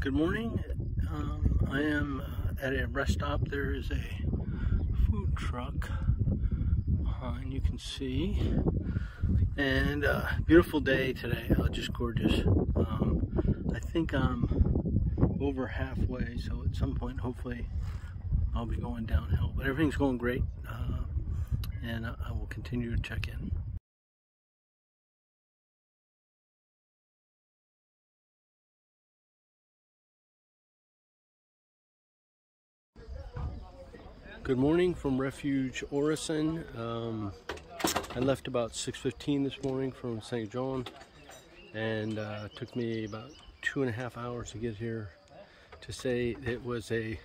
Good morning. Um, I am uh, at a rest stop. There is a food truck behind you can see. And uh, beautiful day today, uh, just gorgeous. Um, I think I'm over halfway, so at some point, hopefully, I'll be going downhill. But everything's going great, uh, and I will continue to check in. Good morning from Refuge Orisson. Um, I left about 6.15 this morning from St. John and uh, took me about two and a half hours to get here. To say it was a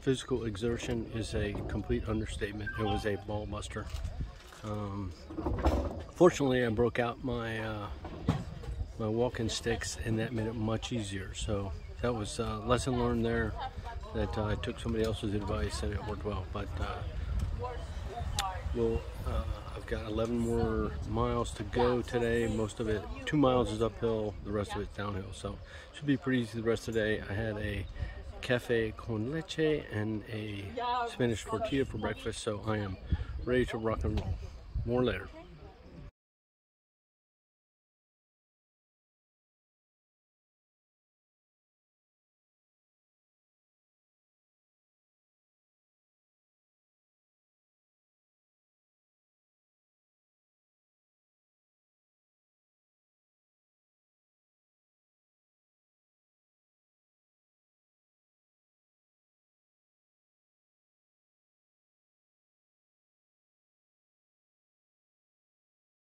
physical exertion is a complete understatement. It was a ball buster. Um, fortunately, I broke out my uh, my walking sticks and that made it much easier. So that was a lesson learned there that uh, I took somebody else's advice and it worked well. But uh, we'll, uh, I've got 11 more miles to go today. Most of it, two miles is uphill, the rest of it's downhill. So should be pretty easy the rest of the day. I had a cafe con leche and a Spanish tortilla for breakfast, so I am ready to rock and roll. More later.